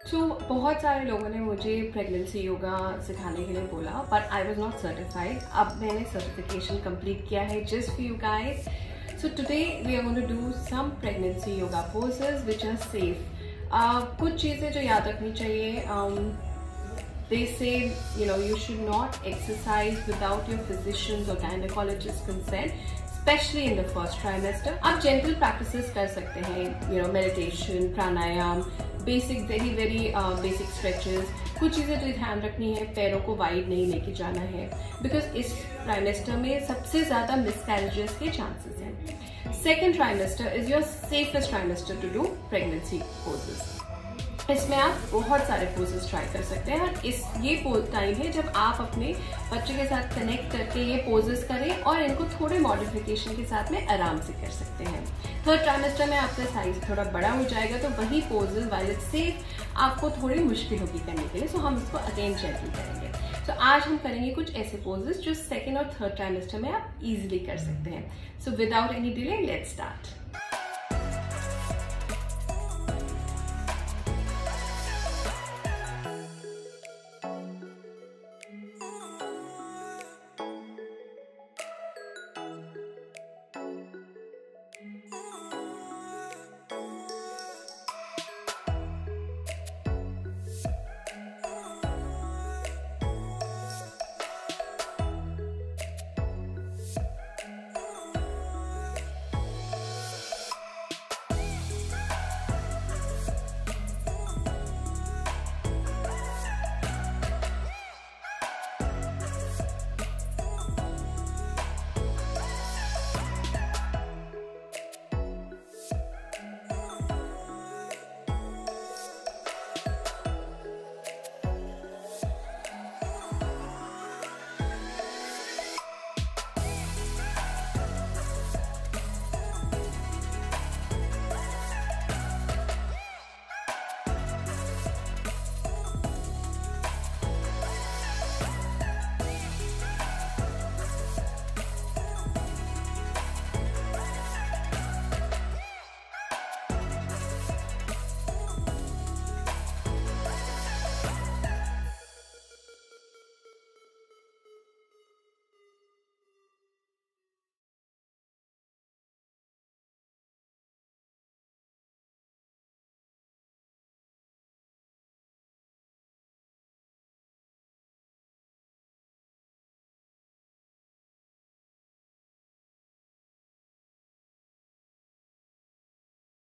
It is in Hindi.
सो so, बहुत सारे लोगों ने मुझे प्रेगनेंसी योगा सिखाने के लिए बोला but I was not certified अब मैंने सर्टिफिकेशन कंप्लीट किया है just for you guys so today we are going to do some pregnancy yoga poses which are safe कुछ चीज़ें जो याद रखनी चाहिए um, they say you know you should not exercise without your physician's or gynecologist's especially in the first trimester. आप gentle practices कर सकते हैं, you know, meditation, pranayam basic very very basic stretches कुछ चीज़ें जो ध्यान रखनी है, पैरों को वाइड नहीं लेके जाना है बिकॉज़ इस ट्राइमेस्टर में सबसे ज़्यादा मिसकैरेजेस के चांसेस हैं। Second trimester is your safest trimester to do pregnancy poses इसमें आप बहुत सारे पोजेस ट्राई कर सकते हैं और इस, ये टाइम है जब आप अपने बच्चे के साथ कनेक्ट करके ये पोजेस करें और इनको थोड़े मॉडिफिकेशन के साथ में आराम से कर सकते हैं। थर्ड ट्राइमेस्टर में आपका साइज़ थोड़ा बड़ा हो जाएगा तो वही पोजेस वाले सेफ़ आपको थोड़ी मुश्किल होगी करने के लिए सो हम इसको अगेन चेकिंग करेंगे। तो आज हम करेंगे कुछ ऐसे पोजेस जो सेकेंड और थर्ड ट्राइमेस्टर में आप इजिली कर सकते हैं। So without any delay let start